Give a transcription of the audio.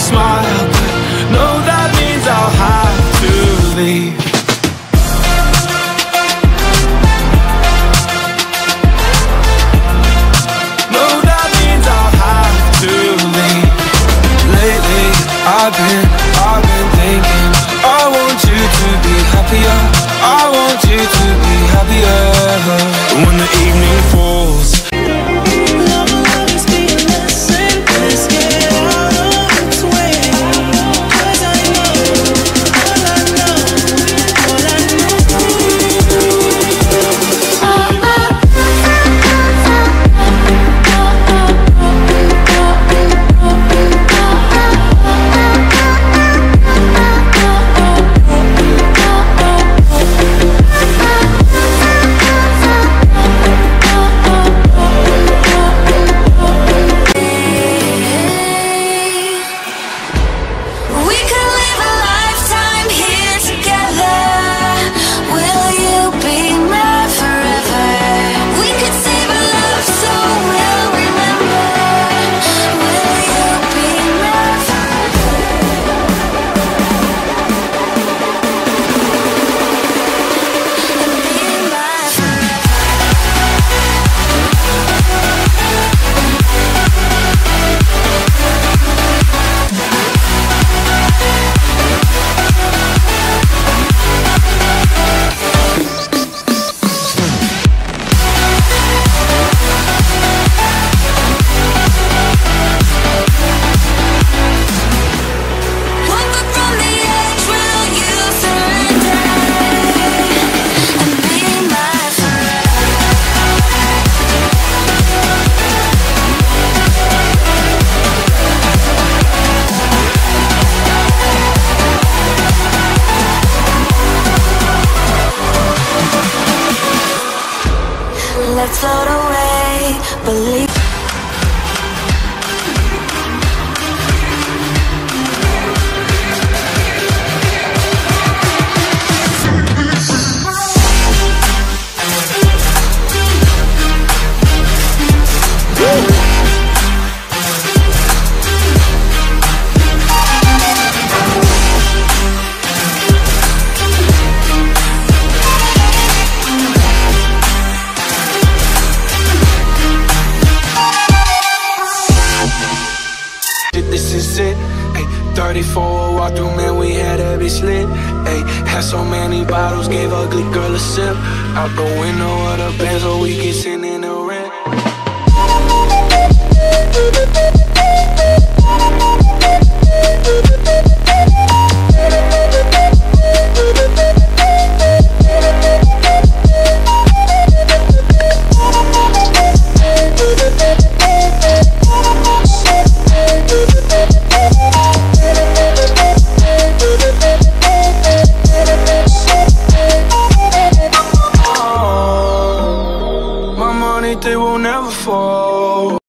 smile. let's float away. Believe. Party for a walk through, man, we had every slip. Ayy, had so many bottles, gave ugly girl a sip. Out the window of the Benz, so we get sitting in the